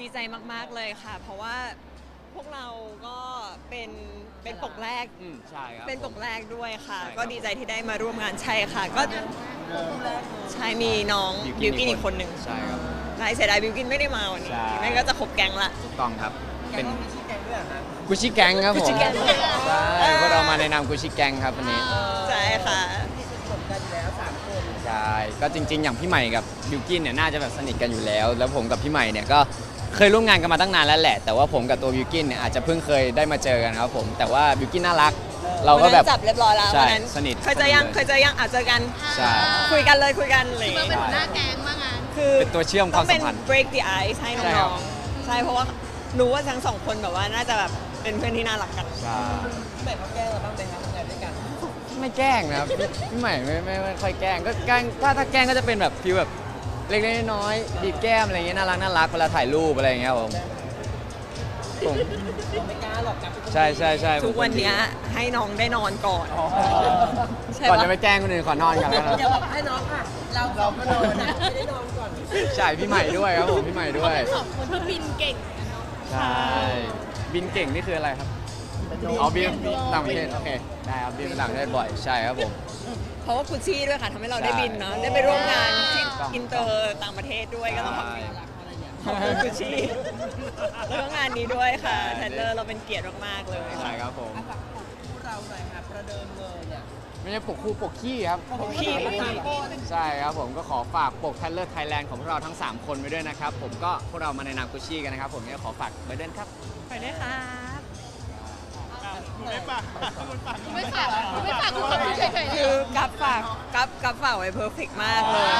ดีใจมาก ๆ เลยค่ะ เพราะว่าพวกเราก็เป็นเป็นปกแรก อืมใช่ครับเป็นปกแรกด้วยค่ะใช่ครับก็ดีใจที่ได้มาร่วมงานใช่ค่ะ ก็ใช่มีน้องบิวกินอีกคนหนึ่งใช่ครับนายเสียดายบิวกินไม่ได้มาวันนี้ใช่ไม่งั้นก็จะครบแก๊งละ ถูกต้องครับ เป็นกุชิแกงครับผม Gucci Gang ใช่พวกเรามาในนามกุชิแกงครับวันนี้ใช่ค่ ก็จริง ๆ อย่างพี่ใหม่กับบิวกินเนี่ยน่าจะแบบสนิทกันอยู่แล้ว แล้วผมกับพี่ใหม่เนี่ยก็เคยร่วมงานกันมาตั้งนานแล้วแหละ แต่ว่าผมกับตัวบิวกินเนี่ยอาจจะเพิ่งเคยได้มาเจอกันครับผมแต่ว่าบิวกินน่ารัก เราก็แบบวันนั้นจับเรียบร้อยแล้วใช่วันนั้นสนิทเคยเจอยังสนิทเลยเคยเจอยังอาจเจอกัน ใช่คุยกันเลยคุยกันอะไรอย่างเมื่อเลยเป็นหัวหน้าแก๊งว่างานคือเป็นตัวเชื่อมความสัมพันธ์ต้องเป็น break the ice ให้ใช่ครัน้บองๆใช่เพราะว่ารู้ว่าทั้งสองคนแบบว่าน่าจะแบบเป็นเพื่อนที่น่ารักกันใช่แม่เขาแกล้งเราบ้างไหมครับทำงานด้วยกัน ไม่แกล้งนะครับพี่พี่ใหม่ไม่ไม่ไม่ค่อยแกล้งก็แกล้งถ้าถ้าแกล้งก็จะเป็นแบบฟีลแบบเล็กๆน้อยๆดีบแก้มอะไรเงี้ยน่ารักน่ารักเวลาถ่ายรูปอะไรอย่างเงี้ยครับผมผมเราไม่กล้าหรอกกับใช่ใช่ใช่ทุกวันเนี้ยให้น้องได้นอนก่อนใช่ก่อนปะจะไปแกล้งคนอื่นขอนอนกันแล้วกันเดี๋ยวบอกให้น้องค่ะ เราเราก็นอนนะไม่ได้นอนก่อนใช่พี่ใหม่ด้วยครับผมพี่ใหม่ด้วยสองคนที่บินเก่งใช่ บินเก่งนี่คืออะไรครับ เอ๋อบินต่างประเทศโอเคได้ครับบินไปต่างประเทศบ่อยใช่ครับผม เพราะว่ากุชชี่ด้วยค่ะทำให้เราได้บินเนาะได้ไปร่วมงานที่อินเตอร์ต่างประเทศด้วยก็ต้องขอบคุณขอบคุณกุชชี่แล้วก็งานนี้ด้วยค่ะ Tatler เราเป็นเกียรติมากๆเลยใช่ครับผมพวกเราหน่อยค่ะประเดิมเลยเนี่ยไม่ใช่ปกคู่ปกคี่ครับปกคี่ก็ใช่ครับผมก็ขอฝากปก Tatler Thailand ของพวกเราทั้ง 3 คนไว้ด้วยนะครับ ผมก็พวกเรามาในนามกุชชี่กันนะครับ ผมเนี่ยขอฝากไว้ด้วยครับไปด้วยค รับไม่ฝากไม่ฝากคุณคนเฉยๆคือกับฝากกับกับฝากไว้เพอร์เฟกมากเลย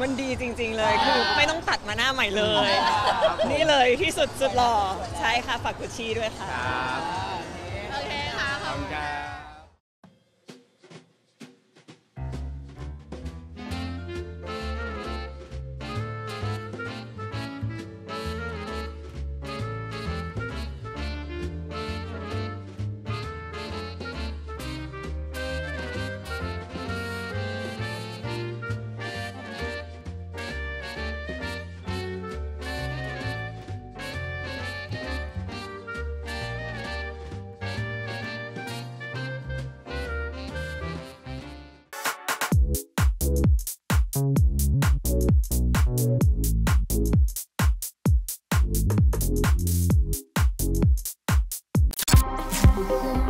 มันดีจริง ๆ เลยคือไม่ต้องตัดมาหน้าใหม่เลย นี่เลยที่สุดสุดหล่อใช่ค่ะฝากกุชชี่ด้วยค่ะ ครับ something